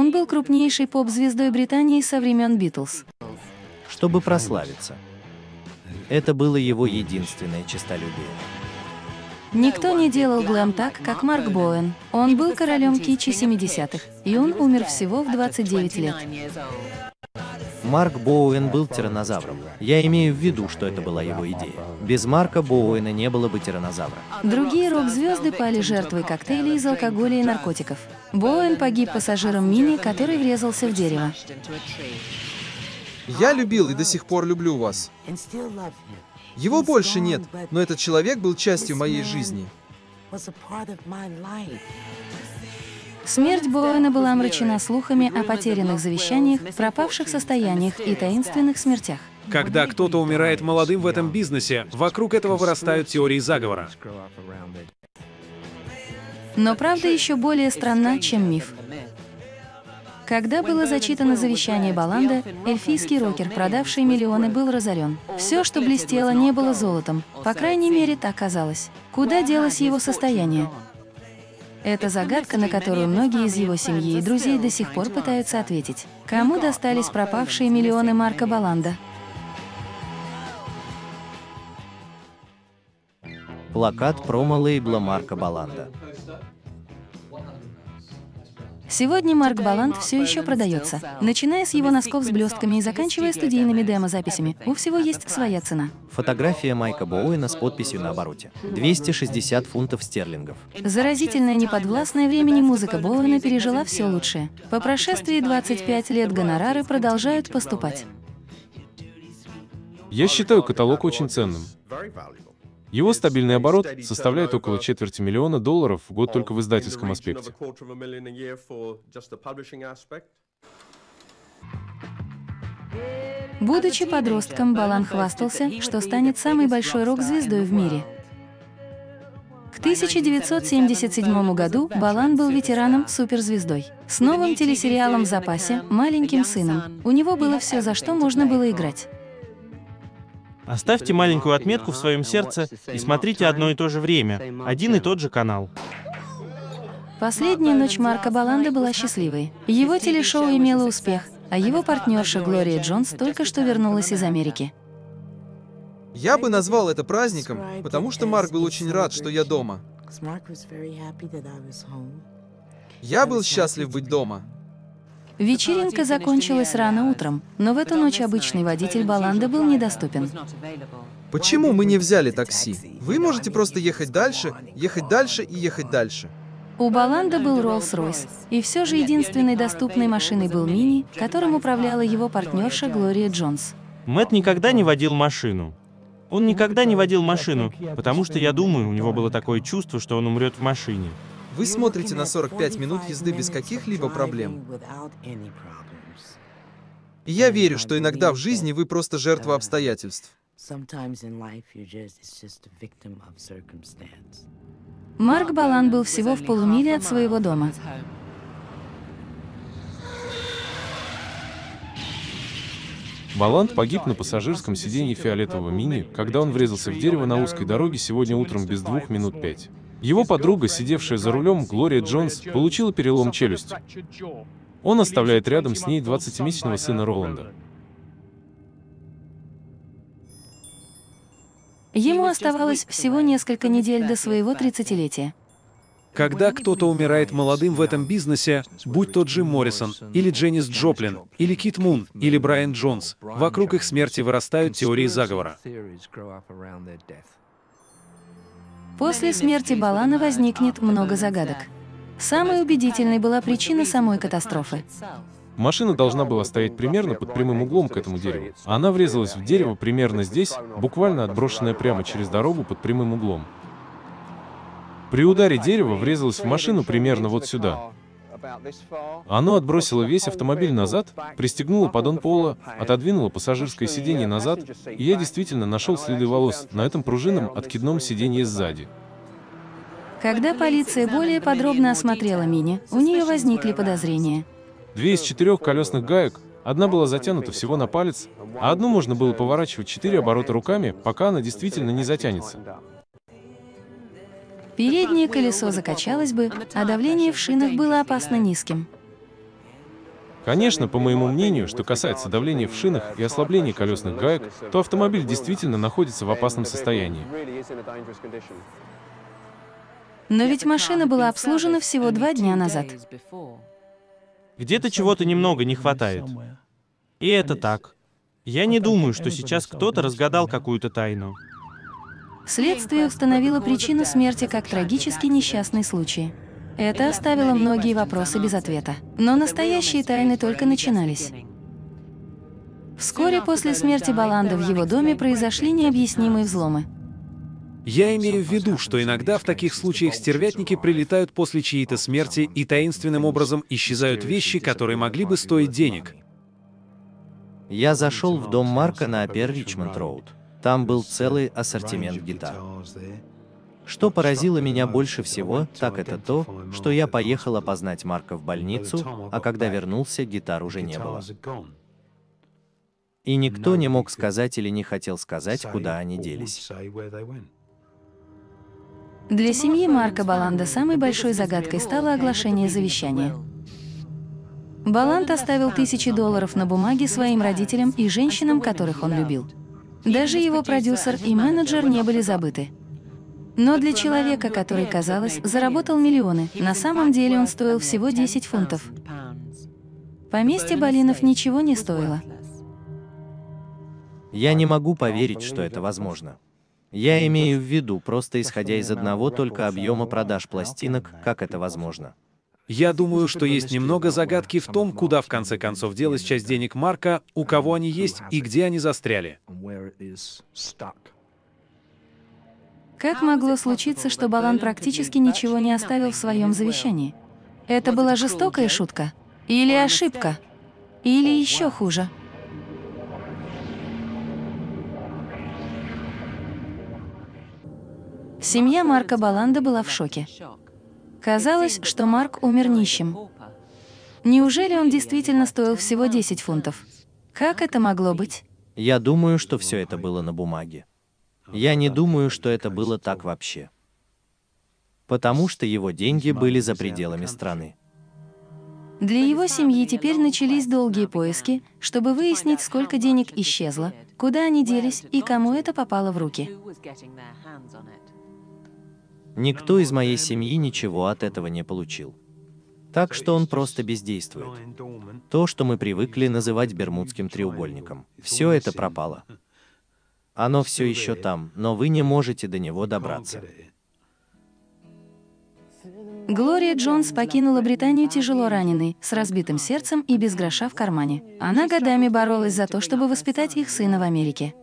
Он был крупнейшей поп-звездой Британии со времен Битлз. чтобы прославиться. Это было его единственное честолюбие. Никто не делал глэм так, как Марк Боуэн. Он был королем кичи 70-х, и он умер всего в 29 лет. Марк Боуэн был тиранозавром. Я имею в виду, что это была его идея. Без Марка Боуэна не было бы тиранозавра. Другие рок-звезды пали жертвой коктейлей из алкоголя и наркотиков. Боуэн погиб пассажиром мини, который врезался в дерево. Я любил и до сих пор люблю вас. Его больше нет, но этот человек был частью моей жизни. Смерть Боуэна была омрачена слухами о потерянных завещаниях, пропавших состояниях и таинственных смертях. Когда кто-то умирает молодым в этом бизнесе, вокруг этого вырастают теории заговора. Но правда еще более странна, чем миф. Когда было зачитано завещание Баланда, эльфийский рокер, продавший миллионы, был разорен. Все, что блестело, не было золотом. По крайней мере, так казалось. Куда делось его состояние? Это загадка, на которую многие из его семьи и друзей до сих пор пытаются ответить. Кому достались пропавшие миллионы Марка Баланда? Плакат промо-лейбла Марка Баланда. Сегодня Марк Баланд все еще продается. Начиная с его носков с блестками и заканчивая студийными демо-записями, у всего есть своя цена. Фотография Майка Боуэна с подписью на обороте. 260 фунтов стерлингов. Заразительная неподвластная времени музыка Боуэна пережила все лучшее. По прошествии 25 лет гонорары продолжают поступать. Я считаю каталог очень ценным. Его стабильный оборот составляет около четверти миллиона долларов в год только в издательском аспекте. Будучи подростком, Балан хвастался, что станет самой большой рок-звездой в мире. К 1977 году Балан был ветераном суперзвездой. С новым телесериалом в запасе «Маленьким сыном» у него было все, за что можно было играть. Оставьте маленькую отметку в своем сердце и смотрите одно и то же время, один и тот же канал. Последняя ночь Марка Баланда была счастливой. Его телешоу имело успех, а его партнерша Глория Джонс только что вернулась из Америки. Я бы назвал это праздником, потому что Марк был очень рад, что я дома. Я был счастлив быть дома. Вечеринка закончилась рано утром, но в эту ночь обычный водитель Баланда был недоступен. Почему мы не взяли такси? Вы можете просто ехать дальше, ехать дальше и ехать дальше. У Баланда был Роллс-Ройс, и все же единственной доступной машиной был Мини, которым управляла его партнерша Глория Джонс. Мэтт никогда не водил машину. Он никогда не водил машину, потому что, я думаю, у него было такое чувство, что он умрет в машине. Вы смотрите на 45 минут езды без каких-либо проблем. И я верю, что иногда в жизни вы просто жертва обстоятельств. Марк Балан был всего в полумиле от своего дома. Баланд погиб на пассажирском сиденье фиолетового мини, когда он врезался в дерево на узкой дороге сегодня утром без двух минут пять. Его подруга, сидевшая за рулем, Глория Джонс, получила перелом челюсти. Он оставляет рядом с ней 20-месячного сына Роланда. Ему оставалось всего несколько недель до своего 30-летия. Когда кто-то умирает молодым в этом бизнесе, будь то Джим Моррисон, или Дженнис Джоплин, или Кит Мун, или Брайан Джонс, вокруг их смерти вырастают теории заговора. После смерти Балана возникнет много загадок. Самой убедительной была причина самой катастрофы. Машина должна была стоять примерно под прямым углом к этому дереву. Она врезалась в дерево примерно здесь, буквально отброшенная прямо через дорогу под прямым углом. При ударе дерево врезалось в машину примерно вот сюда. Оно отбросило весь автомобиль назад, пристегнуло поддон пола, отодвинуло пассажирское сиденье назад, и я действительно нашел следы волос на этом пружинном откидном сиденье сзади. Когда полиция более подробно осмотрела Мини, у нее возникли подозрения. Две из четырех колесных гаек, одна была затянута всего на палец, а одну можно было поворачивать четыре оборота руками, пока она действительно не затянется. Переднее колесо закачалось бы, а давление в шинах было опасно низким. Конечно, по моему мнению, что касается давления в шинах и ослабления колесных гаек, то автомобиль действительно находится в опасном состоянии. Но ведь машина была обслужена всего два дня назад. Где-то чего-то немного не хватает. И это так. Я не думаю, что сейчас кто-то разгадал какую-то тайну. Следствие установило причину смерти как трагический несчастный случай. Это оставило многие вопросы без ответа. Но настоящие тайны только начинались. Вскоре после смерти Баланда в его доме произошли необъяснимые взломы. Я имею в виду, что иногда в таких случаях стервятники прилетают после чьей-то смерти и таинственным образом исчезают вещи, которые могли бы стоить денег. Я зашел в дом Марка на Апер Ричмонд Роуд. Там был целый ассортимент гитар. Что поразило меня больше всего, так это то, что я поехал опознать Марка в больницу, а когда вернулся, гитар уже не было. И никто не мог сказать или не хотел сказать, куда они делись. Для семьи Марка Баланда самой большой загадкой стало оглашение завещания. Баланд оставил тысячи долларов на бумаге своим родителям и женщинам, которых он любил. Даже его продюсер и менеджер не были забыты. Но для человека, который, казалось, заработал миллионы, на самом деле он стоил всего 10 фунтов. Поместье Балинов ничего не стоило. Я не могу поверить, что это возможно. Я имею в виду, просто исходя из одного только объема продаж пластинок, как это возможно. Я думаю, что есть немного загадки в том, куда в конце концов делась часть денег Марка, у кого они есть и где они застряли. Как могло случиться, что Балан практически ничего не оставил в своем завещании? Это была жестокая шутка? Или ошибка? Или еще хуже? Семья Марка Баланда была в шоке. Казалось, что Марк умер нищим. Неужели он действительно стоил всего 10 фунтов? Как это могло быть? Я думаю, что все это было на бумаге. Я не думаю, что это было так вообще. Потому что его деньги были за пределами страны. Для его семьи теперь начались долгие поиски, чтобы выяснить, сколько денег исчезло, куда они делись и кому это попало в руки. Никто из моей семьи ничего от этого не получил. Так что он просто бездействует. То, что мы привыкли называть Бермудским треугольником. Все это пропало. Оно все еще там, но вы не можете до него добраться. Глория Джонс покинула Британию тяжело раненой, с разбитым сердцем и без гроша в кармане. Она годами боролась за то, чтобы воспитать их сына в Америке.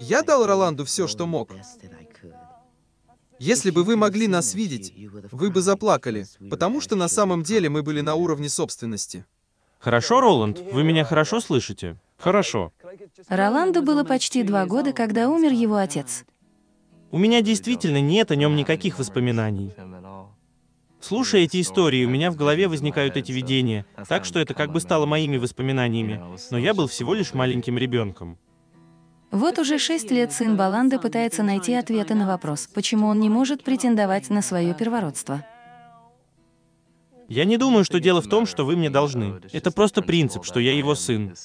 Я дал Роланду все, что мог. Если бы вы могли нас видеть, вы бы заплакали, потому что на самом деле мы были на уровне собственности. Хорошо, Роланд? Вы меня хорошо слышите? Хорошо. Роланду было почти два года, когда умер его отец. У меня действительно нет о нем никаких воспоминаний. Слушая эти истории, у меня в голове возникают эти видения, так что это как бы стало моими воспоминаниями, но я был всего лишь маленьким ребенком. Вот уже шесть лет сын Баланды пытается найти ответы на вопрос, почему он не может претендовать на свое первородство. Я не думаю, что дело в том, что вы мне должны. Это просто принцип, что я его сын.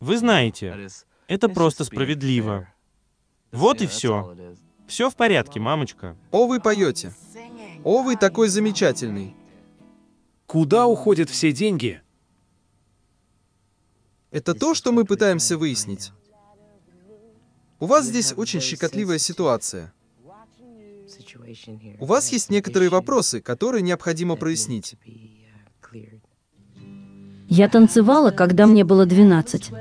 Вы знаете, это просто справедливо. Вот и все. Все в порядке, мамочка. О, вы поете. О, вы такой замечательный. Куда уходят все деньги? Это то, что мы пытаемся выяснить. У вас здесь очень щекотливая ситуация. У вас есть некоторые вопросы, которые необходимо прояснить. Я танцевала, когда мне было 12.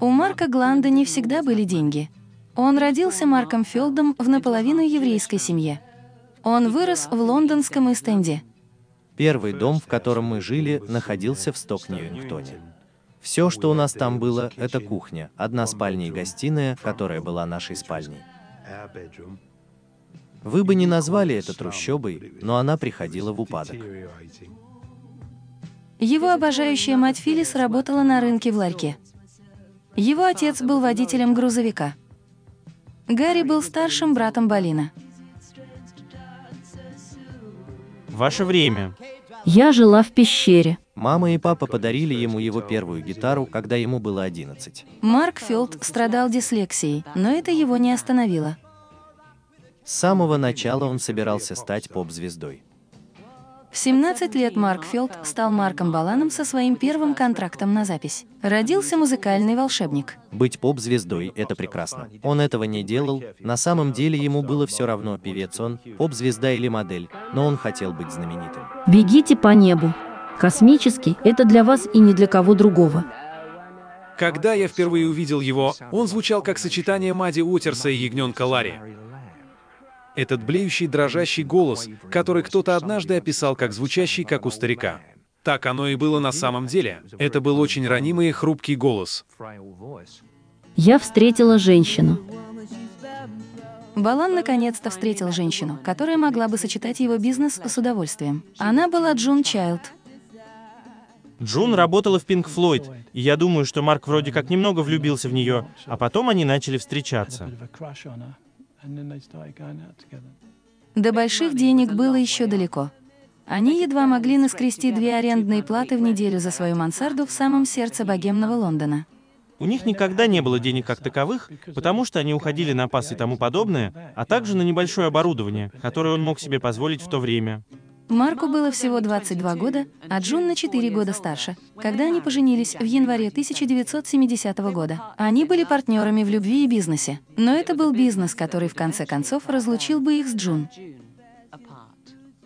У Марка Гланда не всегда были деньги. Он родился Марком Фелдом в наполовину еврейской семье. Он вырос в лондонском Истенде. Первый дом, в котором мы жили, находился в Сток-Ньюингтоне. Все, что у нас там было, это кухня, одна спальня и гостиная, которая была нашей спальней. Вы бы не назвали это трущобой, но она приходила в упадок. Его обожающая мать Филлис работала на рынке в ларьке. Его отец был водителем грузовика. Гарри был старшим братом Балина. Ваше время. Я жила в пещере. Мама и папа подарили ему его первую гитару, когда ему было 11. Марк Филд страдал дислексией, но это его не остановило. С самого начала он собирался стать поп-звездой. В 17 лет Марк Филд стал Марком Баланом со своим первым контрактом на запись. Родился музыкальный волшебник. Быть поп-звездой – это прекрасно. Он этого не делал, на самом деле ему было все равно, певец он, поп-звезда или модель, но он хотел быть знаменитым. Бегите по небу. Космический – это для вас и не для кого другого. Когда я впервые увидел его, он звучал как сочетание Мади Утерса и ягненка Ларри. Этот блеющий, дрожащий голос, который кто-то однажды описал как звучащий, как у старика. Так оно и было на самом деле. Это был очень ранимый и хрупкий голос. Я встретила женщину. Балан наконец-то встретил женщину, которая могла бы сочетать его бизнес с удовольствием. Она была Джун Чайлд. Джун работала в Пинк Флойд, и я думаю, что Марк вроде как немного влюбился в нее, а потом они начали встречаться. До больших денег было еще далеко. Они едва могли наскрести две арендные платы в неделю за свою мансарду в самом сердце богемного Лондона. У них никогда не было денег как таковых, потому что они уходили на пас и тому подобное, а также на небольшое оборудование, которое он мог себе позволить в то время. Марку было всего 22 года, а Джун на 4 года старше, когда они поженились в январе 1970 года. Они были партнерами в любви и бизнесе. Но это был бизнес, который в конце концов разлучил бы их с Джун.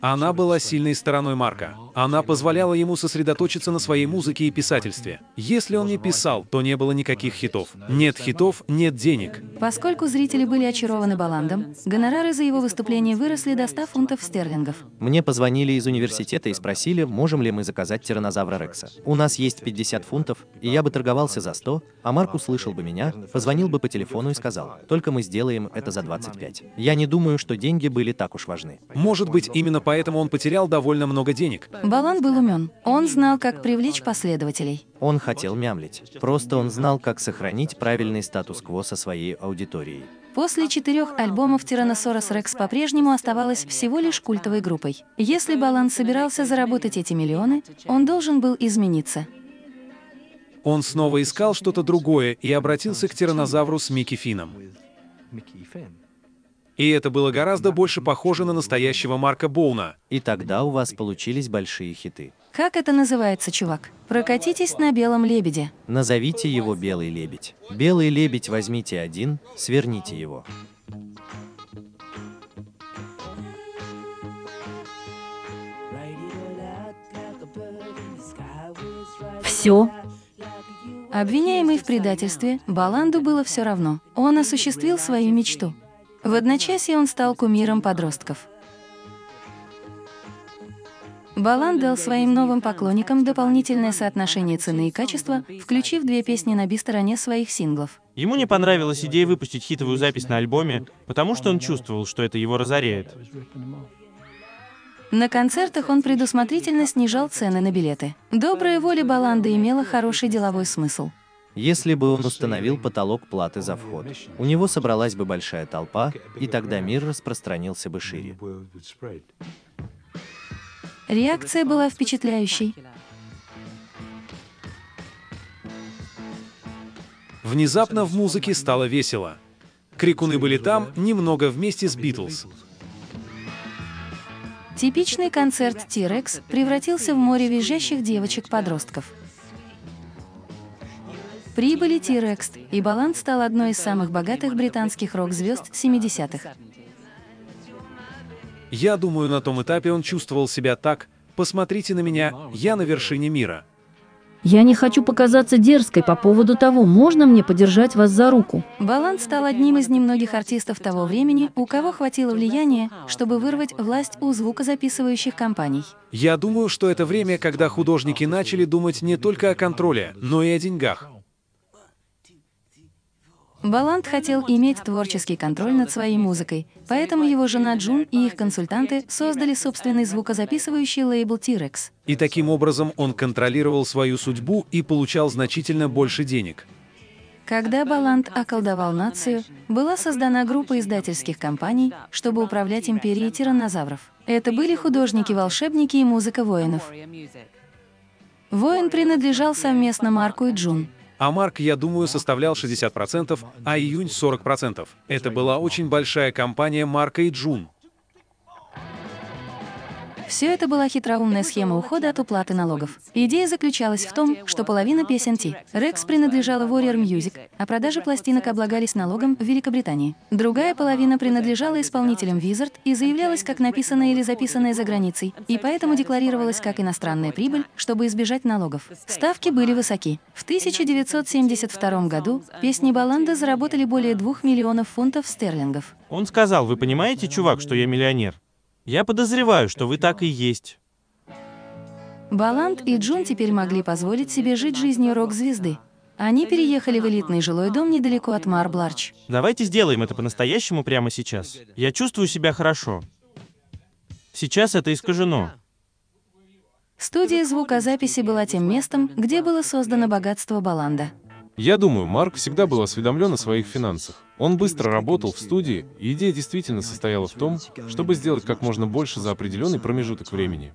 Она была сильной стороной Марка. Она позволяла ему сосредоточиться на своей музыке и писательстве. Если он не писал, то не было никаких хитов. Нет хитов, нет денег. Поскольку зрители были очарованы Баландом, гонорары за его выступление выросли до 100 фунтов стерлингов. Мне позвонили из университета и спросили, можем ли мы заказать тиранозавра Рекса. У нас есть 50 фунтов, и я бы торговался за 100, а Марк услышал бы меня, позвонил бы по телефону и сказал, только мы сделаем это за 25. Я не думаю, что деньги были так уж важны. Может быть, именно поэтому он потерял довольно много денег. Балан был умен. Он знал, как привлечь последователей. Он хотел мямлить. Просто он знал, как сохранить правильный статус-кво со своей аудиторией. После четырех альбомов Тираносорос Рекс по-прежнему оставалась всего лишь культовой группой. Если Балан собирался заработать эти миллионы, он должен был измениться. Он снова искал что-то другое и обратился к тиранозавру с Микки Фином. И это было гораздо больше похоже на настоящего Марка Боуна. И тогда у вас получились большие хиты. Как это называется, чувак? Прокатитесь на белом лебеде. Назовите его «Белый лебедь». «Белый лебедь» возьмите один, сверните его. Все. Обвиняемый в предательстве, Баланду было все равно. Он осуществил свою мечту. В одночасье он стал кумиром подростков. Балан дал своим новым поклонникам дополнительное соотношение цены и качества, включив две песни на би-стороне своих синглов. Ему не понравилась идея выпустить хитовую запись на альбоме, потому что он чувствовал, что это его разоряет. На концертах он предусмотрительно снижал цены на билеты. Добрая воля Баланда имела хороший деловой смысл. Если бы он установил потолок платы за вход, у него собралась бы большая толпа, и тогда мир распространился бы шире. Реакция была впечатляющей. Внезапно в музыке стало весело. Крикуны были там немного вместе с Битлз. Типичный концерт T-Rex превратился в море визжащих девочек-подростков. Прибыли T-Rex, и Баланс стал одной из самых богатых британских рок-звезд 70-х. Я думаю, на том этапе он чувствовал себя так, посмотрите на меня, я на вершине мира. Я не хочу показаться дерзкой по поводу того, можно мне подержать вас за руку. Баланс стал одним из немногих артистов того времени, у кого хватило влияния, чтобы вырвать власть у звукозаписывающих компаний. Я думаю, что это время, когда художники начали думать не только о контроле, но и о деньгах. Баланд хотел иметь творческий контроль над своей музыкой, поэтому его жена Джун и их консультанты создали собственный звукозаписывающий лейбл T-Rex. И таким образом он контролировал свою судьбу и получал значительно больше денег. Когда Баланд околдовал нацию, была создана группа издательских компаний, чтобы управлять империей тираннозавров. Это были художники-волшебники и музыка воинов. Воин принадлежал совместно Марку и Джун. А Марк, я думаю, составлял 60%, а Июнь 40%. Это была очень большая компания Марка и Джун. Все это была хитроумная схема ухода от уплаты налогов. Идея заключалась в том, что половина песен Ти Рекс принадлежала Warrior Music, а продажи пластинок облагались налогом в Великобритании. Другая половина принадлежала исполнителям Wizard и заявлялась как написанная или записанная за границей, и поэтому декларировалась как иностранная прибыль, чтобы избежать налогов. Ставки были высоки. В 1972 году песни Баланда заработали более 2 миллионов фунтов стерлингов. Он сказал, вы понимаете, чувак, что я миллионер? Я подозреваю, что вы так и есть. Баланд и Джун теперь могли позволить себе жить жизнью рок-звезды. Они переехали в элитный жилой дом недалеко от Марбларч. Давайте сделаем это по-настоящему прямо сейчас. Я чувствую себя хорошо. Сейчас это искажено. Студия звукозаписи была тем местом, где было создано богатство Баланда. Я думаю, Марк всегда был осведомлен о своих финансах. Он быстро работал в студии, и идея действительно состояла в том, чтобы сделать как можно больше за определенный промежуток времени.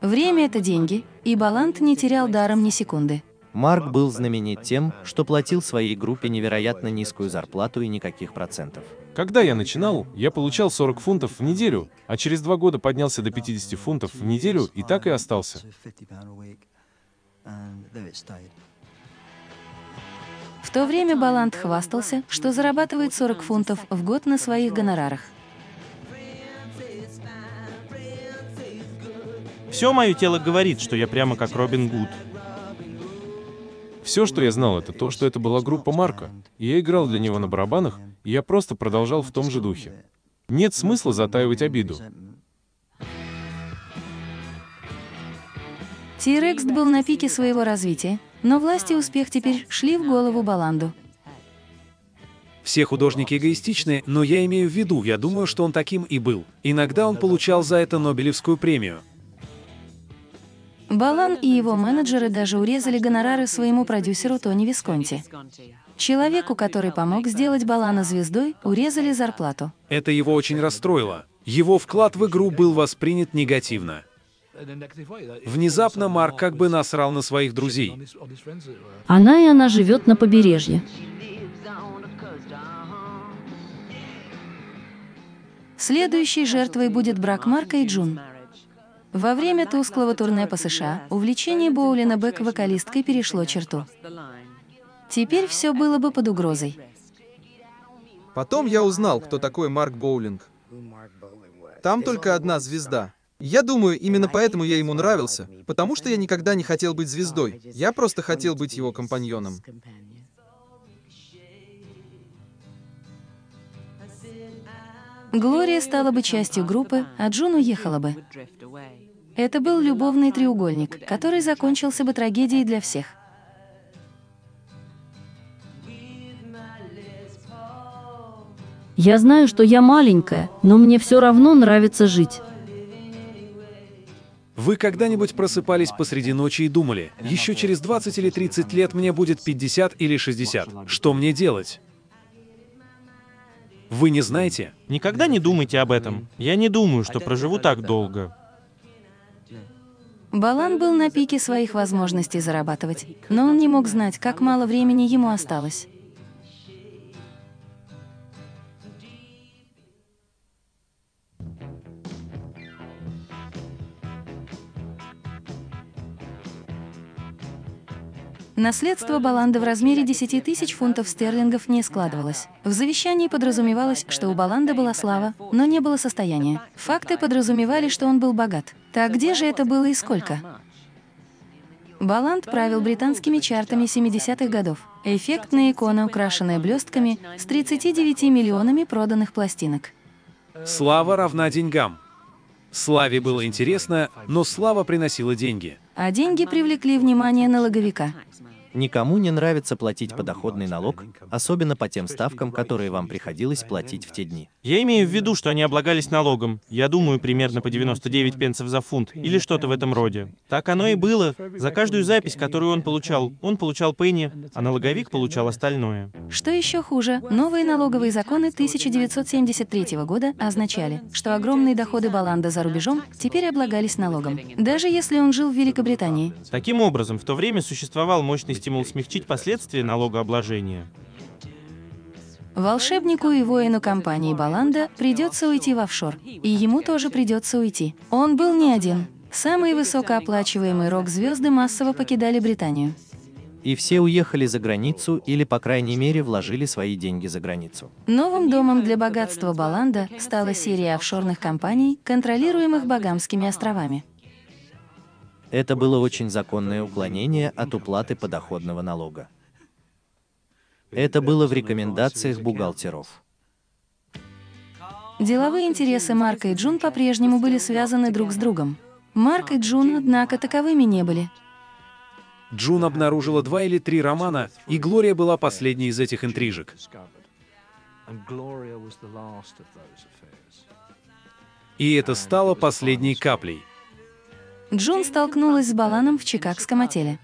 Время — это деньги, и Баланд не терял даром ни секунды. Марк был знаменит тем, что платил своей группе невероятно низкую зарплату и никаких процентов. Когда я начинал, я получал 40 фунтов в неделю, а через два года поднялся до 50 фунтов в неделю и так и остался. В то время Баланд хвастался, что зарабатывает 40 фунтов в год на своих гонорарах. Все мое тело говорит, что я прямо как Робин Гуд. Все, что я знал, это то, что это была группа Марка, и я играл для него на барабанах, и я просто продолжал в том же духе. Нет смысла затаивать обиду. Тирекс был на пике своего развития, но власть и успех теперь шли в голову Баланду. Все художники эгоистичны, но я имею в виду, я думаю, что он таким и был. Иногда он получал за это Нобелевскую премию. Балан и его менеджеры даже урезали гонорары своему продюсеру Тони Висконти. Человеку, который помог сделать Балана звездой, урезали зарплату. Это его очень расстроило. Его вклад в игру был воспринят негативно. Внезапно Марк как бы насрал на своих друзей. Она и она живет на побережье. Следующей жертвой будет брак Марка и Джун. Во время тусклого турне по США увлечение Боулина Бек вокалисткой перешло черту. Теперь все было бы под угрозой. Потом я узнал, кто такой Марк Боулинг. Там только одна звезда. Я думаю, именно поэтому я ему нравился, потому что я никогда не хотел быть звездой. Я просто хотел быть его компаньоном. Глория стала бы частью группы, а Джун уехала бы. Это был любовный треугольник, который закончился бы трагедией для всех. Я знаю, что я маленькая, но мне все равно нравится жить. Вы когда-нибудь просыпались посреди ночи и думали, еще через 20 или 30 лет мне будет 50 или 60. Что мне делать? Вы не знаете? Никогда не думайте об этом. Я не думаю, что проживу так долго. Балан был на пике своих возможностей зарабатывать, но он не мог знать, как мало времени ему осталось. Наследство Баланда в размере 10 тысяч фунтов стерлингов не складывалось. В завещании подразумевалось, что у Баланда была слава, но не было состояния. Факты подразумевали, что он был богат. Так где же это было и сколько? Баланд правил британскими чартами 70-х годов. Эффектная икона, украшенная блестками, с 39 миллионами проданных пластинок. Слава равна деньгам. Славе было интересно, но слава приносила деньги. А деньги привлекли внимание налоговика. Никому не нравится платить подоходный налог, особенно по тем ставкам, которые вам приходилось платить в те дни. Я имею в виду, что они облагались налогом. Я думаю, примерно по 99 пенсов за фунт или что-то в этом роде. Так оно и было. За каждую запись, которую он получал, он получал пенни, а налоговик получал остальное. Что еще хуже, новые налоговые законы 1973 года означали, что огромные доходы Баланда за рубежом теперь облагались налогом, даже если он жил в Великобритании. Таким образом, в то время существовал мощный стимул смягчить последствия налогообложения. Волшебнику и воину компании Баланда придется уйти в офшор, и ему тоже придется уйти. Он был не один. Самые высокооплачиваемые рок-звезды массово покидали Британию. И все уехали за границу или, по крайней мере, вложили свои деньги за границу. Новым домом для богатства Баланда стала серия офшорных компаний, контролируемых Багамскими островами. Это было очень законное уклонение от уплаты подоходного налога. Это было в рекомендациях бухгалтеров. Деловые интересы Марка и Джун по-прежнему были связаны друг с другом. Марк и Джун, однако, таковыми не были. Джун обнаружила два или три романа, и Глория была последней из этих интрижек. И это стало последней каплей. Джун столкнулась с Баланом в чикагском отеле.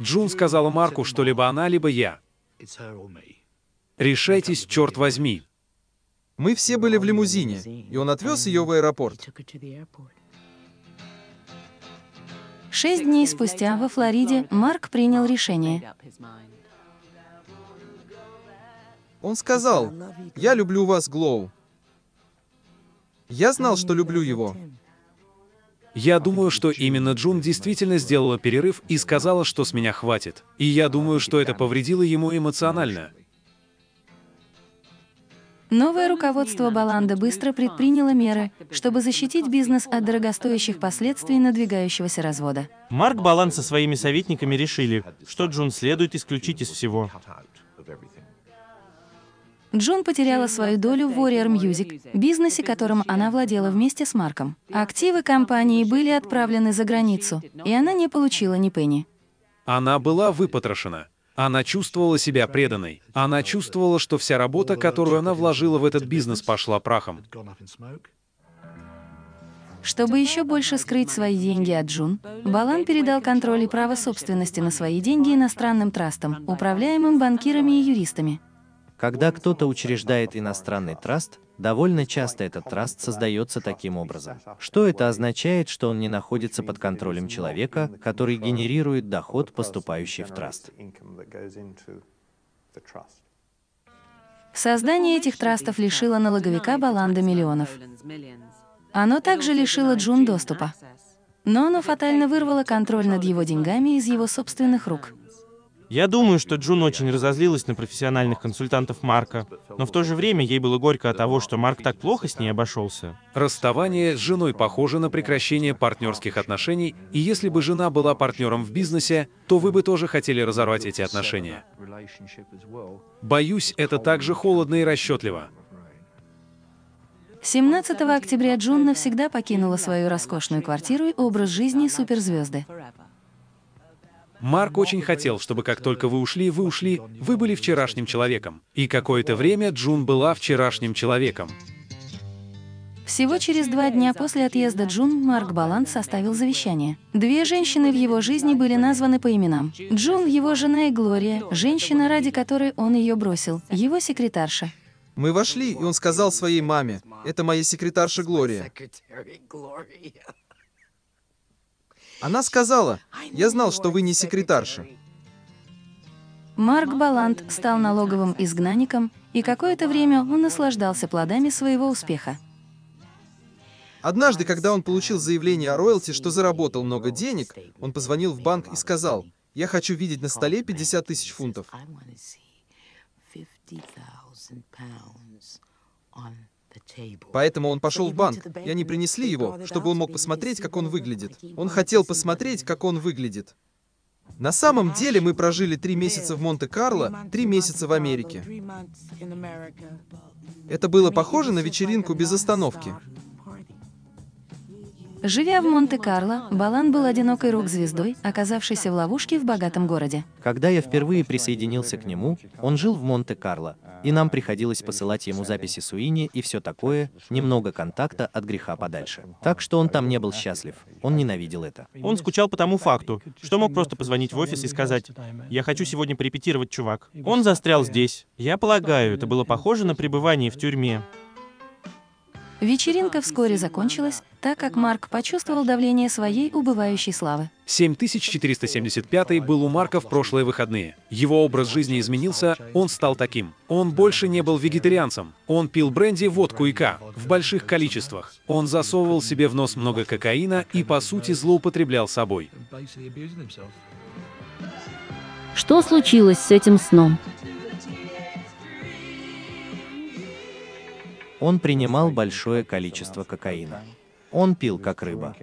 Джун сказала Марку, что либо она, либо я. Решайтесь, черт возьми. Мы все были в лимузине, и он отвез ее в аэропорт. Шесть дней спустя во Флориде Марк принял решение. Он сказал, «Я люблю вас, Глоу». Я знал, что люблю его. Я думаю, что именно Джун действительно сделала перерыв и сказала, что с меня хватит. И я думаю, что это повредило ему эмоционально. Новое руководство Баланда быстро предприняло меры, чтобы защитить бизнес от дорогостоящих последствий надвигающегося развода. Марк Балан со своими советниками решили, что Джун следует исключить из всего. Джун потеряла свою долю в Warrior Music, бизнесе, которым она владела вместе с Марком. Активы компании были отправлены за границу, и она не получила ни пенни. Она была выпотрошена. Она чувствовала себя преданной. Она чувствовала, что вся работа, которую она вложила в этот бизнес, пошла прахом. Чтобы еще больше скрыть свои деньги от Джун, Балан передал контроль и право собственности на свои деньги иностранным трастам, управляемым банкирами и юристами. Когда кто-то учреждает иностранный траст, довольно часто этот траст создается таким образом. Что это означает, что он не находится под контролем человека, который генерирует доход, поступающий в траст. Создание этих трастов лишило налоговика Баланда миллионов. Оно также лишило Джун доступа. Но оно фатально вырвало контроль над его деньгами из его собственных рук. Я думаю, что Джун очень разозлилась на профессиональных консультантов Марка, но в то же время ей было горько от того, что Марк так плохо с ней обошелся. Расставание с женой похоже на прекращение партнерских отношений, и если бы жена была партнером в бизнесе, то вы бы тоже хотели разорвать эти отношения. Боюсь, это также холодно и расчетливо. 17 октября Джун навсегда покинула свою роскошную квартиру и образ жизни суперзвезды. Марк очень хотел, чтобы как только вы ушли, вы ушли, вы были вчерашним человеком. И какое-то время Джун была вчерашним человеком. Всего через два дня после отъезда Джун Марк Балант составил завещание. Две женщины в его жизни были названы по именам. Джун — его жена и Глория, женщина, ради которой он ее бросил, его секретарша. Мы вошли, и он сказал своей маме, «Это моя секретарша Глория». Она сказала, «Я знал, что вы не секретарша». Марк Балант стал налоговым изгнанником, и какое-то время он наслаждался плодами своего успеха. Однажды, когда он получил заявление о роялти, что заработал много денег, он позвонил в банк и сказал, «Я хочу видеть на столе 50 тысяч фунтов». Поэтому он пошел в банк, и они принесли его, чтобы он мог посмотреть, как он выглядит. Он хотел посмотреть, как он выглядит. На самом деле мы прожили три месяца в Монте-Карло, три месяца в Америке. Это было похоже на вечеринку без остановки. Живя в Монте-Карло, Балан был одинокой рок-звездой, оказавшейся в ловушке в богатом городе. Когда я впервые присоединился к нему, он жил в Монте-Карло, и нам приходилось посылать ему записи Суини и все такое, немного контакта от греха подальше. Так что он там не был счастлив, он ненавидел это. Он скучал по тому факту, что мог просто позвонить в офис и сказать, «Я хочу сегодня порепетировать, чувак». Он застрял здесь. Я полагаю, это было похоже на пребывание в тюрьме. Вечеринка вскоре закончилась, так как Марк почувствовал давление своей убывающей славы. 7475 был у Марка в прошлые выходные. Его образ жизни изменился, он стал таким. Он больше не был вегетарианцем. Он пил бренди, водку и ка в больших количествах. Он засовывал себе в нос много кокаина и, по сути, злоупотреблял собой. Что случилось с этим сном? Он принимал большое количество кокаина. Он пил как рыба.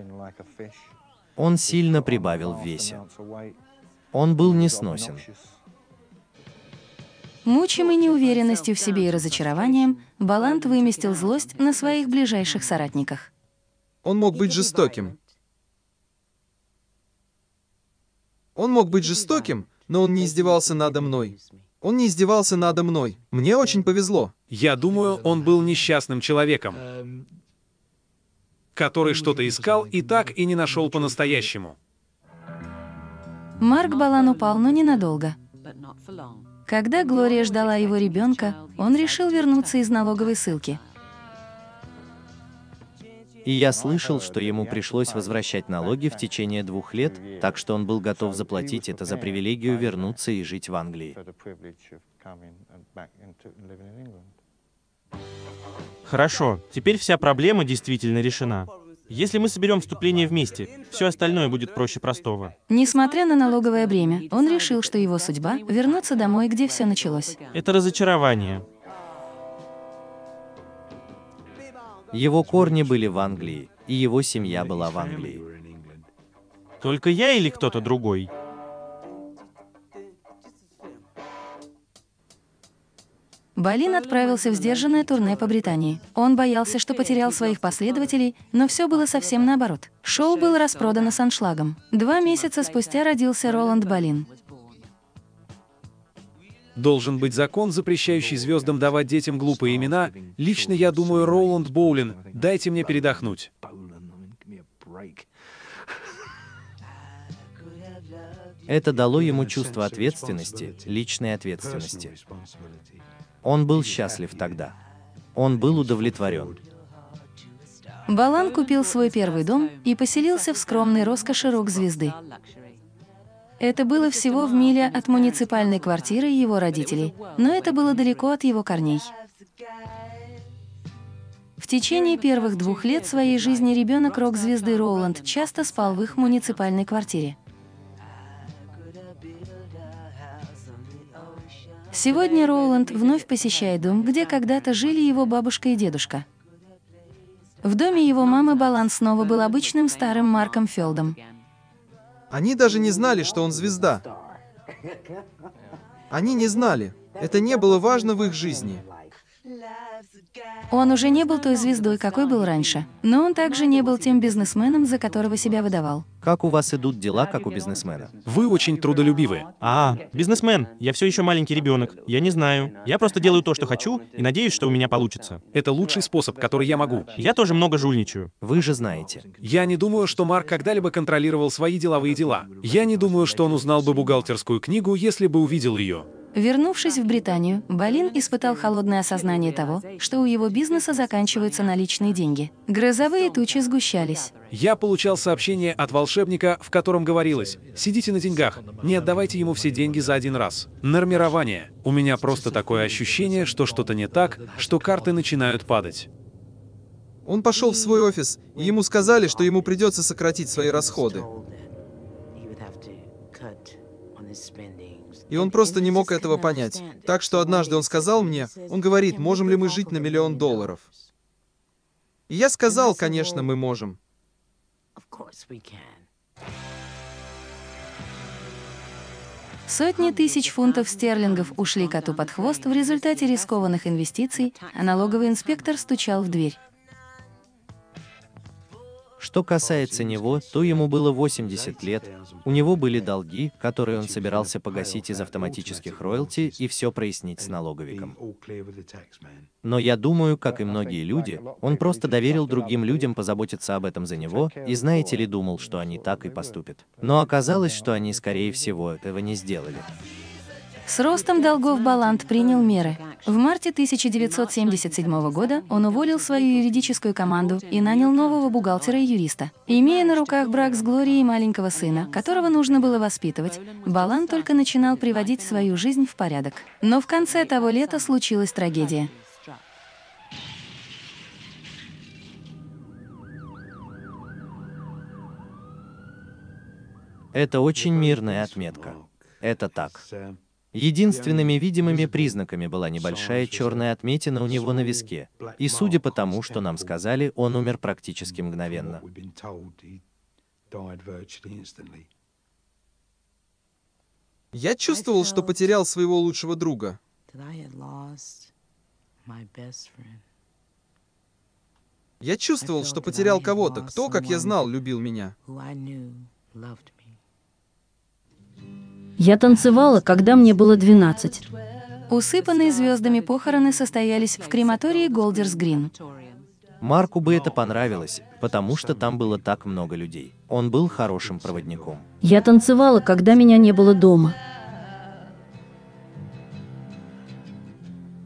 Он сильно прибавил в весе. Он был несносен. Мучимый неуверенностью в себе и разочарованием, Балант выместил злость на своих ближайших соратниках. Он мог быть жестоким. Он мог быть жестоким, но он не издевался надо мной. Он не издевался надо мной. Мне очень повезло. Я думаю, он был несчастным человеком, который что-то искал и так и не нашел по-настоящему. Марк Балан упал, но ненадолго. Когда Глория ждала его ребенка, он решил вернуться из налоговой ссылки. И я слышал, что ему пришлось возвращать налоги в течение двух лет, так что он был готов заплатить это за привилегию вернуться и жить в Англии. Хорошо, теперь вся проблема действительно решена. Если мы соберем вступление вместе, все остальное будет проще простого. Несмотря на налоговое бремя, он решил, что его судьба — вернуться домой, где все началось. Это разочарование. Его корни были в Англии, и его семья была в Англии. Только я или кто-то другой? Балин отправился в сдержанное турне по Британии. Он боялся, что потерял своих последователей, но все было совсем наоборот. Шоу было распродано с аншлагом. Два месяца спустя родился Роланд Балин. Должен быть закон, запрещающий звездам давать детям глупые имена. Лично я думаю, Роланд Боулин, дайте мне передохнуть. Это дало ему чувство ответственности, личной ответственности. Он был счастлив тогда. Он был удовлетворен. Балан купил свой первый дом и поселился в скромной роскоши рок-звезды. Это было всего в миле от муниципальной квартиры его родителей, но это было далеко от его корней. В течение первых двух лет своей жизни ребенок рок-звезды Роланд часто спал в их муниципальной квартире. Сегодня Роланд вновь посещает дом, где когда-то жили его бабушка и дедушка. В доме его мамы Балан снова был обычным старым Марком Фелдом. Они даже не знали, что он звезда. Они не знали. Это не было важно в их жизни. Он уже не был той звездой, какой был раньше. Но он также не был тем бизнесменом, за которого себя выдавал. Как у вас идут дела, как у бизнесмена? Вы очень трудолюбивы. А, бизнесмен, я все еще маленький ребенок. Я не знаю. Я просто делаю то, что хочу, и надеюсь, что у меня получится. Это лучший способ, который я могу. Я тоже много жульничаю. Вы же знаете. Я не думаю, что Марк когда-либо контролировал свои деловые дела. Я не думаю, что он узнал бы бухгалтерскую книгу, если бы увидел ее. Вернувшись в Британию, Балин испытал холодное осознание того, что у его бизнеса заканчиваются наличные деньги. Грозовые тучи сгущались. Я получал сообщение от волшебника, в котором говорилось «Сидите на деньгах, не отдавайте ему все деньги за один раз». Нормирование. У меня просто такое ощущение, что что-то не так, что карты начинают падать. Он пошел в свой офис, и ему сказали, что ему придется сократить свои расходы. И он просто не мог этого понять. Так что однажды он сказал мне, он говорит, можем ли мы жить на миллион долларов? И я сказал, конечно, мы можем. Сотни тысяч фунтов стерлингов ушли коту под хвост в результате рискованных инвестиций, а налоговый инспектор стучал в дверь. Что касается него, то ему было 80 лет, у него были долги, которые он собирался погасить из автоматических роялти и все прояснить с налоговиком. Но я думаю, как и многие люди, он просто доверил другим людям позаботиться об этом за него, и знаете ли, думал, что они так и поступят. Но оказалось, что они, скорее всего, этого не сделали. С ростом долгов Балант принял меры. В марте 1977 года он уволил свою юридическую команду и нанял нового бухгалтера и юриста. Имея на руках брак с Глорией маленького сына, которого нужно было воспитывать, Балан только начинал приводить свою жизнь в порядок. Но в конце того лета случилась трагедия. Это очень мирная отметка. Это так. Единственными видимыми признаками была небольшая черная отметина у него на виске, и судя по тому, что нам сказали, он умер практически мгновенно. Я чувствовал, что потерял своего лучшего друга. Я чувствовал, что потерял кого-то, кто, как я знал, любил меня. Я танцевала, когда мне было 12. Усыпанные звездами похороны состоялись в крематории Голдерс Грин. Марку бы это понравилось, потому что там было так много людей. Он был хорошим проводником. Я танцевала, когда меня не было дома.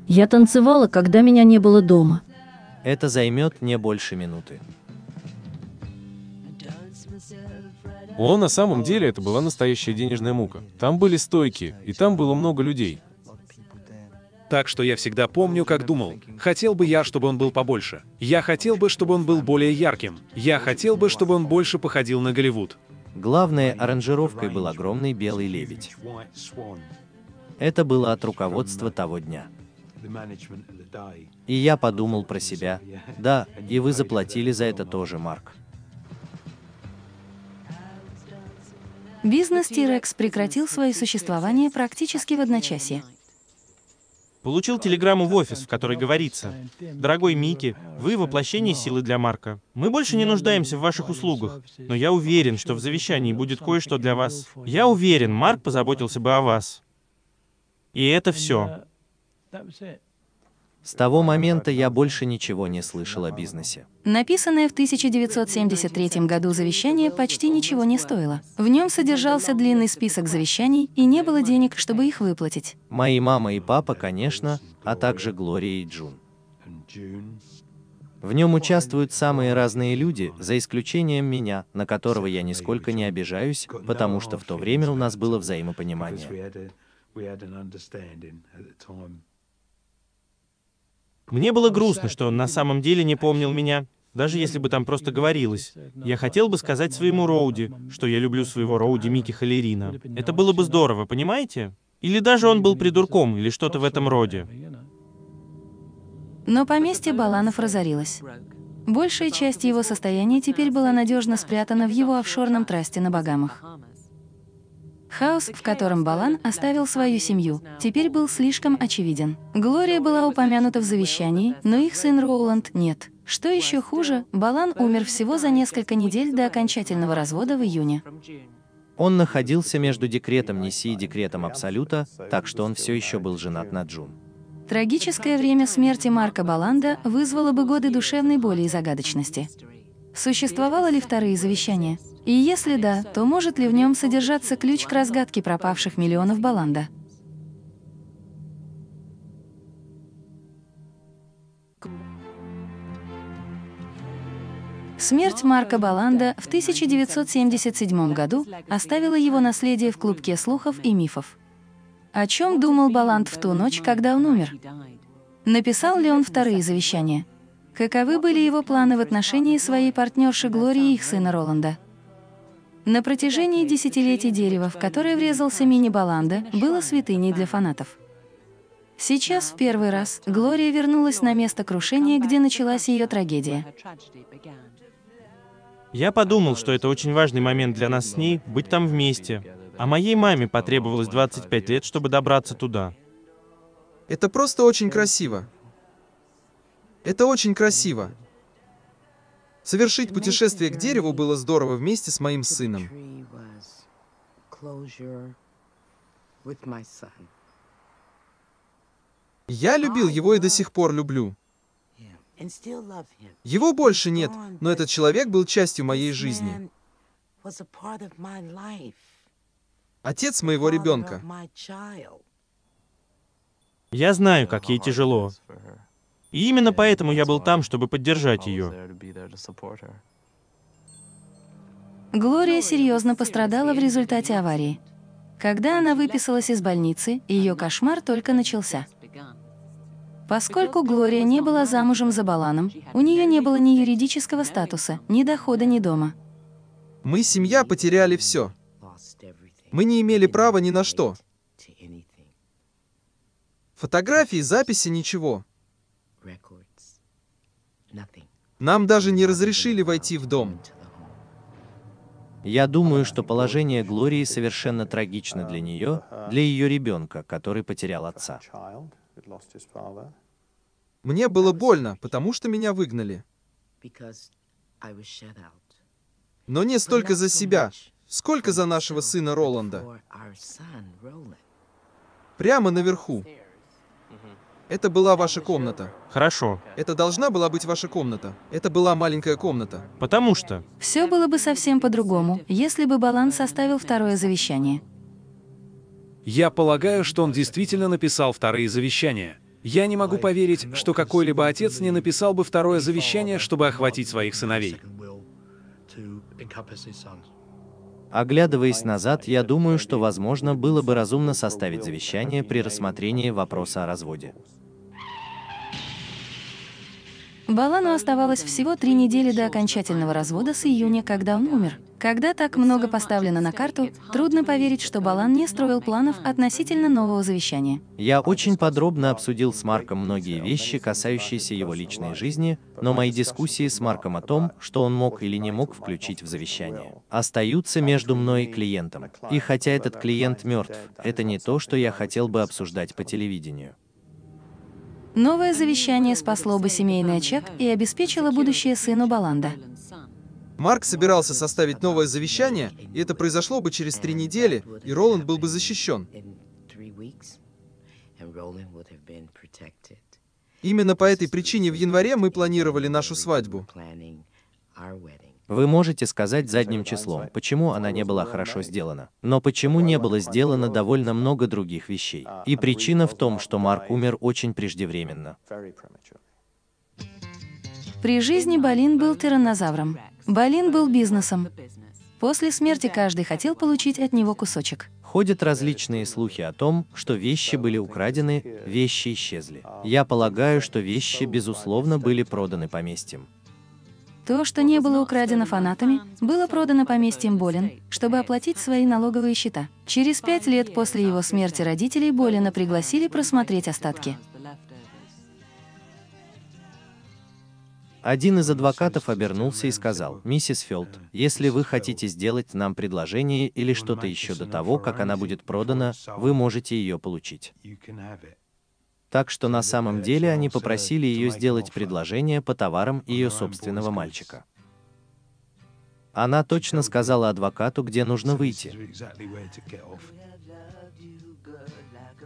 Я танцевала, когда меня не было дома. Это займет не больше минуты. О, на самом деле это была настоящая денежная мука. Там были стойки, и там было много людей. Так что я всегда помню, как думал. Хотел бы я, чтобы он был побольше. Я хотел бы, чтобы он был более ярким. Я хотел бы, чтобы он больше походил на Голливуд. Главной аранжировкой был огромный белый лебедь. Это было от руководства того дня. И я подумал про себя. Да, и вы заплатили за это тоже, Марк. Бизнес T-Rex прекратил свое существование практически в одночасье. Получил телеграмму в офис, в которой говорится, «Дорогой Микки, вы воплощение силы для Марка. Мы больше не нуждаемся в ваших услугах, но я уверен, что в завещании будет кое-что для вас. Я уверен, Марк позаботился бы о вас». И это все. С того момента я больше ничего не слышал о бизнесе. Написанное в 1973 году завещание почти ничего не стоило. В нем содержался длинный список завещаний, и не было денег, чтобы их выплатить. Мои мама и папа, конечно, а также Глория и Джун. В нем участвуют самые разные люди, за исключением меня, на которого я нисколько не обижаюсь, потому что в то время у нас было взаимопонимание. Мне было грустно, что он на самом деле не помнил меня, даже если бы там просто говорилось. Я хотел бы сказать своему Роуди, что я люблю своего Роуди Микки Халерина. Это было бы здорово, понимаете? Или даже он был придурком, или что-то в этом роде. Но поместье Баланов разорилось. Большая часть его состояния теперь была надежно спрятана в его офшорном трасте на Багамах. Хаос, в котором Балан оставил свою семью, теперь был слишком очевиден. Глория была упомянута в завещании, но их сын Роуланд нет. Что еще хуже, Балан умер всего за несколько недель до окончательного развода в июне. Он находился между декретом Неси и декретом Абсолюта, так что он все еще был женат на Джун. Трагическое время смерти Марка Баланда вызвало бы годы душевной боли и загадочности. Существовало ли вторые завещания? И если да, то может ли в нем содержаться ключ к разгадке пропавших миллионов Баланда? Смерть Марка Баланда в 1977 году оставила его наследие в клубке слухов и мифов. О чем думал Баланд в ту ночь, когда он умер? Написал ли он вторые завещания? Каковы были его планы в отношении своей партнерши Глории и их сына Роланда? На протяжении десятилетий дерево, в которое врезался мини-баланда, было святыней для фанатов. Сейчас в первый раз Глория вернулась на место крушения, где началась ее трагедия. Я подумал, что это очень важный момент для нас с ней, быть там вместе. А моей маме потребовалось 25 лет, чтобы добраться туда. Это просто очень красиво. Это очень красиво. Совершить путешествие к дереву было здорово вместе с моим сыном. Я любил его и до сих пор люблю. Его больше нет, но этот человек был частью моей жизни. Отец моего ребенка. Я знаю, как ей тяжело. И именно поэтому я был там, чтобы поддержать ее. Глория серьезно пострадала в результате аварии. Когда она выписалась из больницы, ее кошмар только начался. Поскольку Глория не была замужем за Баланом, у нее не было ни юридического статуса, ни дохода, ни дома. Мы, семья, потеряли все. Мы не имели права ни на что. Фотографии, записи, ничего. Нам даже не разрешили войти в дом. Я думаю, что положение Глории совершенно трагично для нее, для ее ребенка, который потерял отца. Мне было больно, потому что меня выгнали. Но не столько за себя, сколько за нашего сына Роланда. Прямо наверху. Это была ваша комната. Хорошо. Это должна была быть ваша комната. Это была маленькая комната. Потому что... Все было бы совсем по-другому, если бы Балан составил второе завещание. Я полагаю, что он действительно написал вторые завещания. Я не могу поверить, что какой-либо отец не написал бы второе завещание, чтобы охватить своих сыновей. Оглядываясь назад, я думаю, что, возможно, было бы разумно составить завещание при рассмотрении вопроса о разводе. Балану оставалось всего три недели до окончательного развода с июня, когда он умер. Когда так много поставлено на карту, трудно поверить, что Балан не строил планов относительно нового завещания. Я очень подробно обсудил с Марком многие вещи, касающиеся его личной жизни, но мои дискуссии с Марком о том, что он мог или не мог включить в завещание, остаются между мной и клиентом. И хотя этот клиент мертв, это не то, что я хотел бы обсуждать по телевидению. Новое завещание спасло бы семейный очаг и обеспечило будущее сыну Баланда. Марк собирался составить новое завещание, и это произошло бы через три недели, и Роланд был бы защищен. Именно по этой причине в январе мы планировали нашу свадьбу. Вы можете сказать задним числом, почему она не была хорошо сделана. Но почему не было сделано довольно много других вещей. И причина в том, что Марк умер очень преждевременно. При жизни Балин был тираннозавром. Балин был бизнесом. После смерти каждый хотел получить от него кусочек. Ходят различные слухи о том, что вещи были украдены, вещи исчезли. Я полагаю, что вещи, безусловно, были проданы поместьем. То, что не было украдено фанатами, было продано поместьем Болин, чтобы оплатить свои налоговые счета. Через пять лет после его смерти родителей Болина пригласили просмотреть остатки. Один из адвокатов обернулся и сказал, «Миссис Фелд, если вы хотите сделать нам предложение или что-то еще до того, как она будет продана, вы можете ее получить». Так что на самом деле они попросили ее сделать предложение по товарам ее собственного мальчика. Она точно сказала адвокату, где нужно выйти.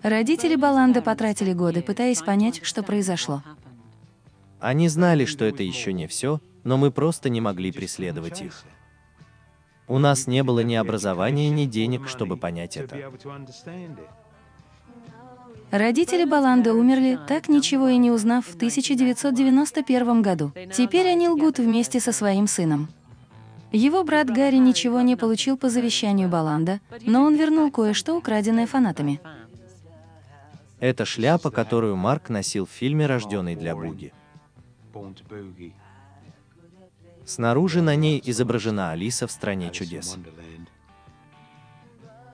Родители Баланда потратили годы, пытаясь понять, что произошло. Они знали, что это еще не все, но мы просто не могли преследовать их. У нас не было ни образования, ни денег, чтобы понять это. Родители Баланда умерли, так ничего и не узнав в 1991 году. Теперь они лгут вместе со своим сыном. Его брат Гарри ничего не получил по завещанию Баланда, но он вернул кое-что, украденное фанатами. Это шляпа, которую Марк носил в фильме «Рожденный для буги». Снаружи на ней изображена Алиса в «Стране чудес».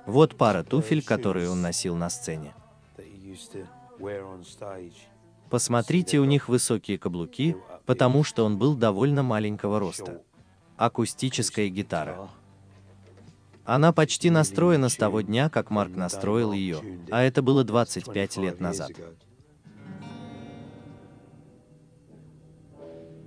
Вот пара туфель, которые он носил на сцене. Посмотрите, у них высокие каблуки, потому что он был довольно маленького роста. Акустическая гитара. Она почти настроена с того дня, как Марк настроил ее, а это было 25 лет назад.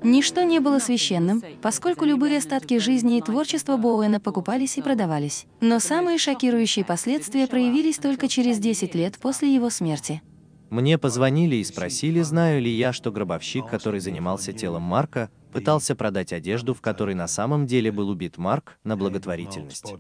Ничто не было священным, поскольку любые остатки жизни и творчества Боуэна покупались и продавались. Но самые шокирующие последствия проявились только через 10 лет после его смерти. Мне позвонили и спросили, знаю ли я, что гробовщик, который занимался телом Марка, пытался продать одежду, в которой на самом деле был убит Марк, на благотворительность.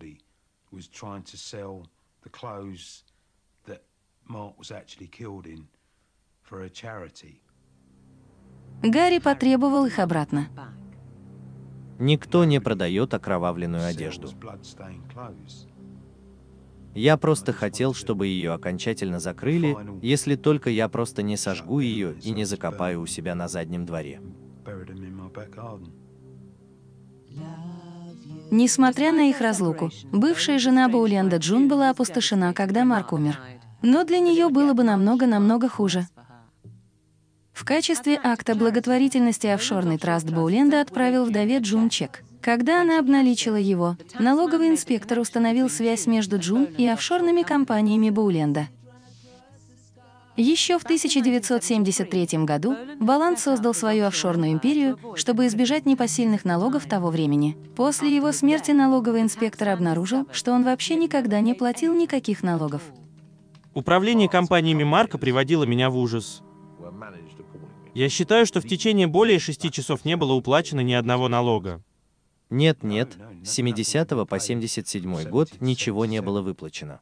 Гарри потребовал их обратно. Никто не продает окровавленную одежду. Я просто хотел, чтобы ее окончательно закрыли, если только я просто не сожгу ее и не закопаю у себя на заднем дворе. Несмотря на их разлуку, бывшая жена Бауленда Джун была опустошена, когда Марк умер. Но для нее было бы намного-намного хуже. В качестве акта благотворительности офшорный траст Бауленда отправил вдове Джун чек. Когда она обналичила его, налоговый инспектор установил связь между Джун и офшорными компаниями Боуленда. Еще в 1973 году Баланд создал свою офшорную империю, чтобы избежать непосильных налогов того времени. После его смерти налоговый инспектор обнаружил, что он вообще никогда не платил никаких налогов. Управление компаниями Марка приводило меня в ужас. Я считаю, что в течение более шести часов не было уплачено ни одного налога. Нет, нет, с 70 по 77 год ничего не было выплачено.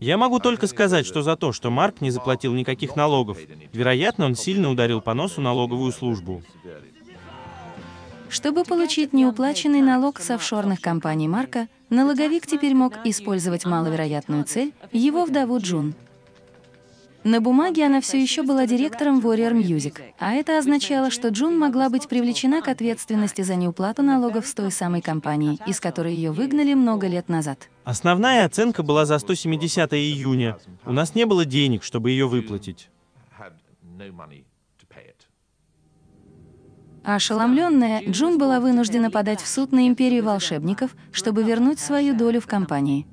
Я могу только сказать, что за то, что Марк не заплатил никаких налогов, вероятно, он сильно ударил по носу налоговую службу. Чтобы получить неуплаченный налог с офшорных компаний Марка, налоговик теперь мог использовать маловероятную цель — его вдову Джун. На бумаге она все еще была директором Warrior Music, а это означало, что Джун могла быть привлечена к ответственности за неуплату налогов с той самой компании, из которой ее выгнали много лет назад. Основная оценка была за 170 июня. У нас не было денег, чтобы ее выплатить. Ошеломленная, Джун была вынуждена подать в суд на Империю волшебников, чтобы вернуть свою долю в компании.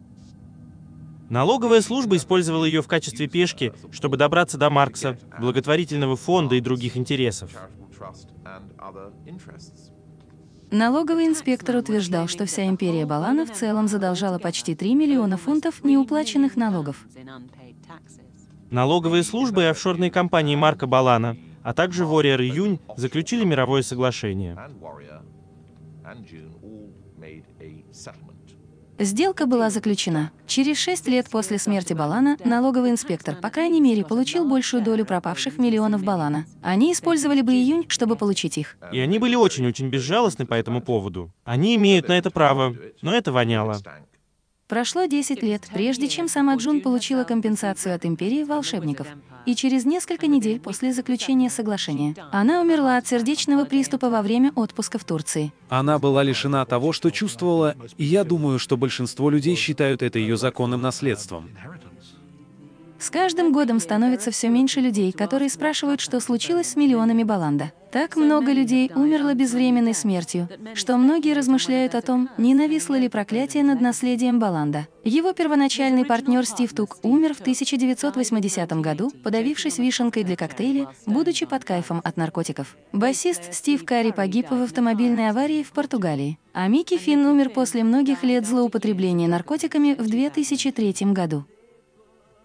Налоговая служба использовала ее в качестве пешки, чтобы добраться до Маркса, благотворительного фонда и других интересов. Налоговый инспектор утверждал, что вся империя Балана в целом задолжала почти 3 миллиона фунтов неуплаченных налогов. Налоговые службы и офшорные компании Марка Балана, а также Warrior и Юнь заключили мировое соглашение. Сделка была заключена. Через шесть лет после смерти Балана налоговый инспектор, по крайней мере, получил большую долю пропавших миллионов Балана. Они использовали бы июнь, чтобы получить их. И они были очень-очень безжалостны по этому поводу. Они имеют на это право, но это воняло. Прошло 10 лет, прежде чем сама Джун получила компенсацию от Империи волшебников. И через несколько недель после заключения соглашения она умерла от сердечного приступа во время отпуска в Турции. Она была лишена того, что чувствовала, и я думаю, что большинство людей считают это ее законным наследством. С каждым годом становится все меньше людей, которые спрашивают, что случилось с миллионами Баланда. Так много людей умерло безвременной смертью, что многие размышляют о том, не нависло ли проклятие над наследием Баланда. Его первоначальный партнер Стив Тук умер в 1980 году, подавившись вишенкой для коктейля, будучи под кайфом от наркотиков. Басист Стив Карри погиб в автомобильной аварии в Португалии, а Микки Финн умер после многих лет злоупотребления наркотиками в 2003 году.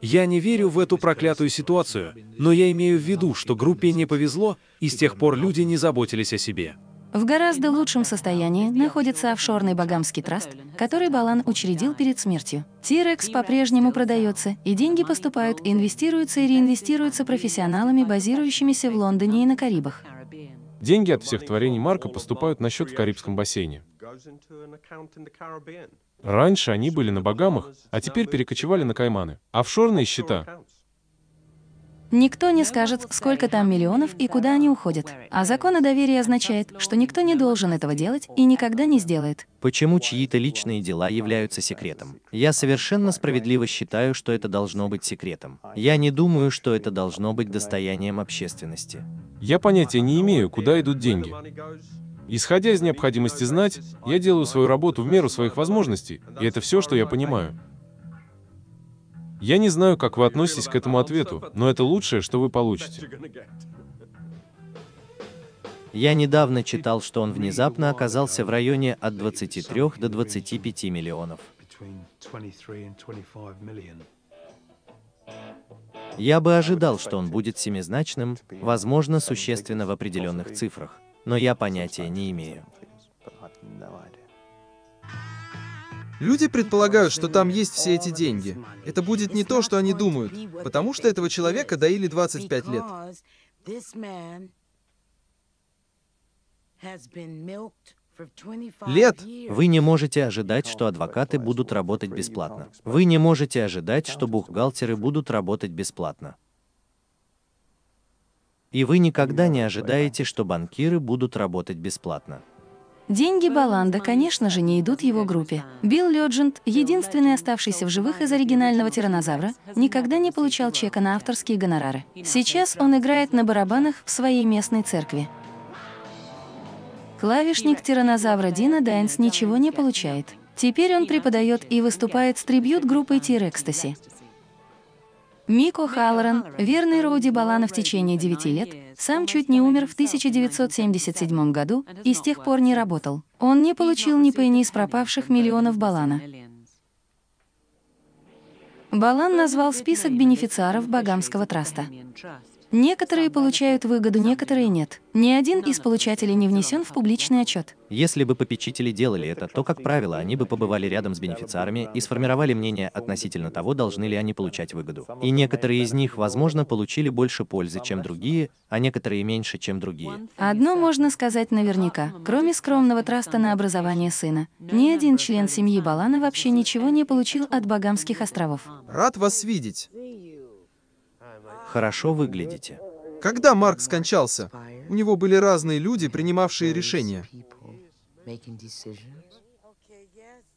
Я не верю в эту проклятую ситуацию, но я имею в виду, что группе не повезло, и с тех пор люди не заботились о себе. В гораздо лучшем состоянии находится офшорный Багамский траст, который Балан учредил перед смертью. Тирекс по-прежнему продается, и деньги поступают, инвестируются и реинвестируются профессионалами, базирующимися в Лондоне и на Карибах. Деньги от всех творений Марка поступают на счет в Карибском бассейне. Раньше они были на Багамах, а теперь перекочевали на Кайманы. Офшорные счета. Никто не скажет, сколько там миллионов и куда они уходят. А закон о доверии означает, что никто не должен этого делать и никогда не сделает. Почему чьи-то личные дела являются секретом? Я совершенно справедливо считаю, что это должно быть секретом. Я не думаю, что это должно быть достоянием общественности. Я понятия не имею, куда идут деньги. Исходя из необходимости знать, я делаю свою работу в меру своих возможностей, и это все, что я понимаю. Я не знаю, как вы относитесь к этому ответу, но это лучшее, что вы получите. Я недавно читал, что он внезапно оказался в районе от 23 до 25 миллионов. Я бы ожидал, что он будет семизначным, возможно, существенно в определенных цифрах, но я понятия не имею. Люди предполагают, что там есть все эти деньги. Это будет не то, что они думают, потому что этого человека доили 25 лет. Лет. Вы не можете ожидать, что адвокаты будут работать бесплатно. Вы не можете ожидать, что бухгалтеры будут работать бесплатно. И вы никогда не ожидаете, что банкиры будут работать бесплатно. Деньги Баланда, конечно же, не идут его группе. Билл Лёджент, единственный оставшийся в живых из оригинального тиранозавра, никогда не получал чека на авторские гонорары. Сейчас он играет на барабанах в своей местной церкви. Клавишник тиранозавра Дина Дайнс ничего не получает. Теперь он преподает и выступает с трибьют-группой Тир Экстаси. Мико Халлоран, верный Роуди Балана в течение 9 лет, сам чуть не умер в 1977 году и с тех пор не работал. Он не получил ни пенни из пропавших миллионов Балана. Балан назвал список бенефициаров Багамского траста. Некоторые получают выгоду, некоторые нет. Ни один из получателей не внесен в публичный отчет. Если бы попечители делали это, то, как правило, они бы побывали рядом с бенефициарами и сформировали мнение относительно того, должны ли они получать выгоду. И некоторые из них, возможно, получили больше пользы, чем другие, а некоторые меньше, чем другие. Одно можно сказать наверняка. Кроме скромного траста на образование сына, ни один член семьи Балана вообще ничего не получил от Багамских островов. Рад вас видеть. Хорошо выглядите. Когда Марк скончался, у него были разные люди, принимавшие решения.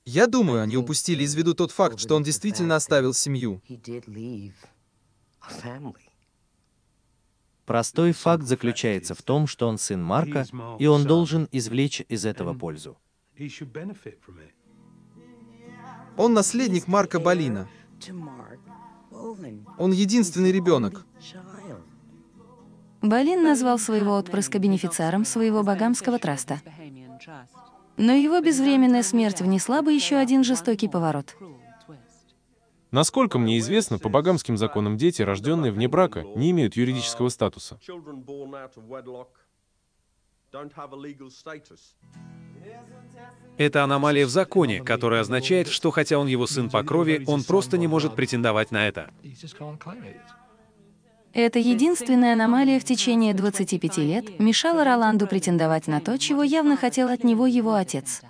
Я думаю, они упустили из виду тот факт, что он действительно оставил семью. Простой факт заключается в том, что он сын Марка, и он должен извлечь из этого пользу. Он наследник Марка Балина. Он единственный ребенок. Балин назвал своего отпрыска бенефициаром своего багамского траста. Но его безвременная смерть внесла бы еще один жестокий поворот. Насколько мне известно, по багамским законам дети, рожденные вне брака, не имеют юридического статуса. Это аномалия в законе, которая означает, что хотя он его сын по крови, он просто не может претендовать на это. Эта единственная аномалия в течение 25 лет мешала Роланду претендовать на то, чего явно хотел от него его отец.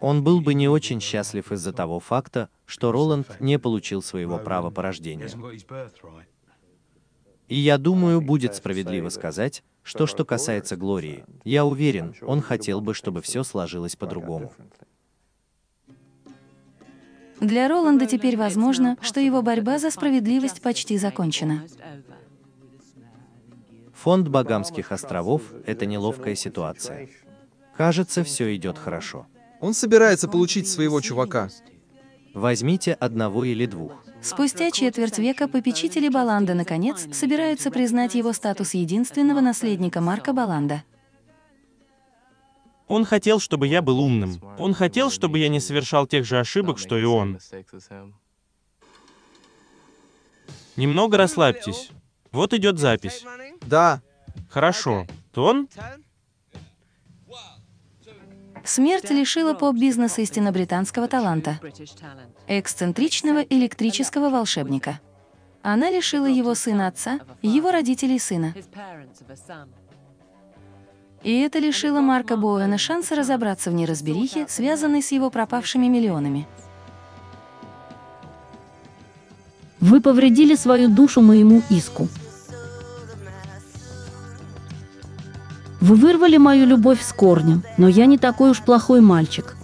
Он был бы не очень счастлив из-за того факта, что Роланд не получил своего права по рождению. И я думаю, будет справедливо сказать, что что касается Глории, я уверен, он хотел бы, чтобы все сложилось по-другому. Для Роланда теперь возможно, что его борьба за справедливость почти закончена. Фонд Багамских островов — это неловкая ситуация. Кажется, все идет хорошо. Он собирается получить своего чувака. Возьмите одного или двух. Спустя четверть века попечители Баланда, наконец, собираются признать его статус единственного наследника Марка Баланда. Он хотел, чтобы я был умным. Он хотел, чтобы я не совершал тех же ошибок, что и он. Немного расслабьтесь. Вот идет запись. Да. Хорошо. Тон? Смерть лишила поп-бизнеса истинно британского таланта, эксцентричного электрического волшебника. Она лишила его сына отца, его родителей сына. И это лишило Марка Боуэна шанса разобраться в неразберихе, связанной с его пропавшими миллионами. Вы повредили свою душу моему иску. Вы вырвали мою любовь с корнем, но я не такой уж плохой мальчик.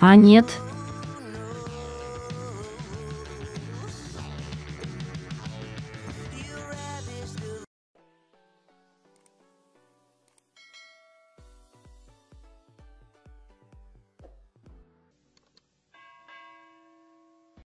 А нет,